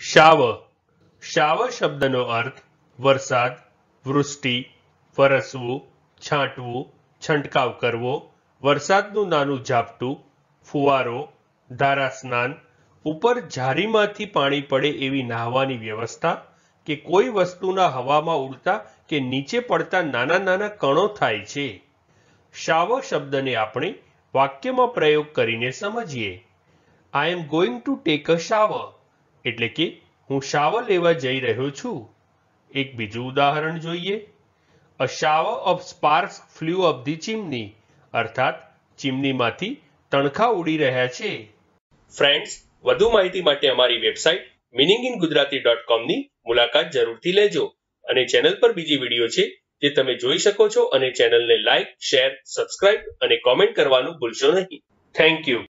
શાવ. શાવ શબ્દનો અર્થ વરસાદ, વૃષ્ટિ, વરસવું, છાંટવું, છંટકાવ કરવો, વરસાદનું નાનું ઝાપટું, ફુવારો ધારા સ્નાન ઉપર જારીમાંથી પાણી પડે એવી નાહવાની વ્યવસ્થા કે કોઈ વસ્તુના હવામાં ઉડતા કે નીચે પડતા નાના નાના કણો થાય છે. શાવ શબ્દને આપણે વાક્યમાં પ્રયોગ કરીને સમજીએ. I am going to take a shower એટલે કે હું શાવર લેવા જઈ રહ્યો છું. એક બીજું ઉદાહરણ જોઈએ. A shower of sparks flew of the chimney અર્થાત ચીમનીમાંથી તણખા ઉડી રહ્યા છે. ફ્રેન્ડ્સ વધુ માહિતી માટે અમારી website meaning in Gujarati dot કોમની મુલાકાત જરૂરથી લેજો. અને ચેનલ પર બીજી વીડિયો છે જે તમે જોઈ શકો છો અને ચેનલને લાઇક શેર સબસ્ક્રાઇબ અને કોમેન્ટ કરવાનું ભૂલશો નહીં. Thank you